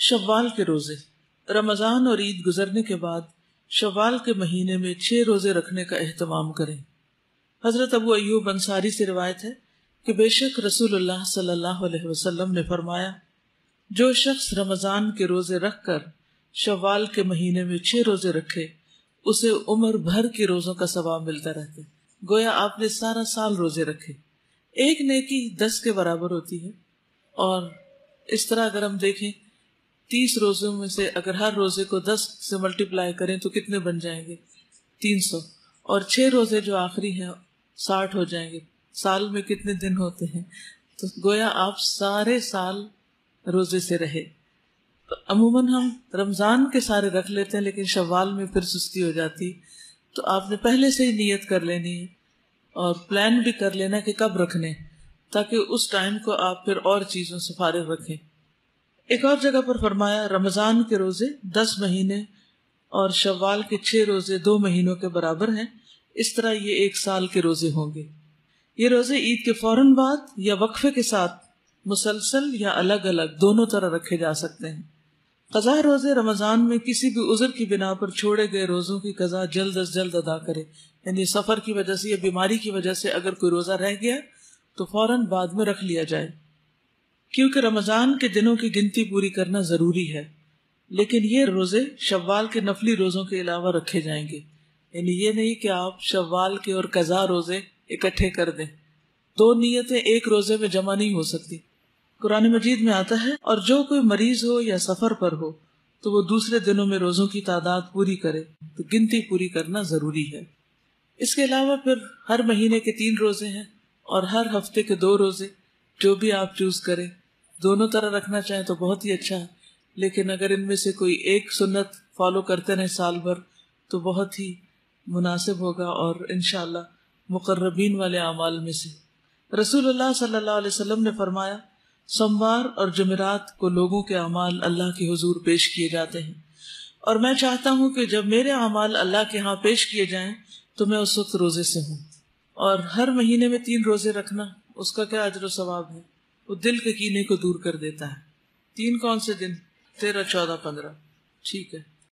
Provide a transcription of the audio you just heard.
शव्वाल के रोज़े, रमज़ान और ईद गुजरने के बाद शवाल के महीने में छह रोज़े रखने का एहतमाम करें। हज़रत अबू अयूब अंसारी से रिवायत है कि बेशक रसूलुल्लाह सल्लल्लाहु अलैहि वसल्लम ने फरमाया, जो शख्स रमज़ान के रोज़े रखकर शव्वाल के महीने में छह रोज़े रखे, उसे उम्र भर के रोजों का सवाब मिलता रहता है। गोया आपने सारा साल रोज़े रखे। एक नेकी दस के बराबर होती है। और इस तरह अगर हम देखें तीस रोजों में से अगर हर रोज़े को दस से मल्टीप्लाई करें तो कितने बन जाएँगे? तीन सौ। और छह रोज़े जो आखिरी हैं, साठ हो जाएँगे। साल में कितने दिन होते हैं? तो गोया आप सारे साल रोज़े से रहे। तो अमूमन हम रमज़ान के सारे रख लेते हैं, लेकिन शवाल में फिर सुस्ती हो जाती। तो आपने पहले से ही नियत कर लेनी है और प्लान भी कर लेना कि कब रखने ताकि उस टाइम को आप फिर और चीज़ों से फारिग रखें। एक और जगह पर फरमाया, रमज़ान के रोज़े दस महीने और शवाल के छह रोज़े दो महीनों के बराबर हैं। इस तरह ये एक साल के रोज़े होंगे। ये रोज़े ईद के फ़ौरन बाद या वक्फे के साथ मुसलसल या अलग अलग दोनों तरह रखे जा सकते हैं। कजा रोज़े रमज़ान में किसी भी उजर की बिना पर छोड़े गए रोजों की कजा जल्द अज जल्द अदा करे। यानी सफ़र की वजह से या बीमारी की वजह से अगर कोई रोजा रह गया तो फ़ौरन बाद में रख लिया जाए। क्योंकि रमज़ान के दिनों की गिनती पूरी करना ज़रूरी है, लेकिन ये रोज़े शव्वाल के नफली रोजों के अलावा रखे जाएँगे। यानी ये नहीं कि आप शव्वाल के और कजा रोज़े इकट्ठे कर दें। दो नीयतें एक रोज़े में जमा नहीं हो सकती। कुरान मजीद में आता है, और जो कोई मरीज़ हो या सफ़र पर हो तो वो दूसरे दिनों में रोजों की तादाद पूरी करे। तो गिनती पूरी करना ज़रूरी है। इसके अलावा फिर हर महीने के तीन रोज़े हैं, और हर हफ़्ते के दो रोज़े, जो भी आप चूज़ करें। दोनों तरह रखना चाहें तो बहुत ही अच्छा है। लेकिन अगर इनमें से कोई एक सुन्नत फॉलो करते रहे साल भर तो बहुत ही मुनासिब होगा और इनशाला मुकर्रबीन वाले अमाल में से। रसूलुल्लाह सल्लल्लाहु अलैहि वसल्लम ने फरमाया, सोमवार और जमेरात को लोगों के अमाल अल्लाह के हजूर पेश किए जाते हैं। और मैं चाहता हूँ कि जब मेरे अमाल अल्लाह के यहाँ पेश किए जाएँ तो मैं उस वक्त रोज़े से हूँ। और हर महीने में तीन रोज़े रखना, उसका क्या अजर सवाब है? वो दिल के कीने को दूर कर देता है। तीन कौन से दिन? तेरह, चौदह, पंद्रह। ठीक है।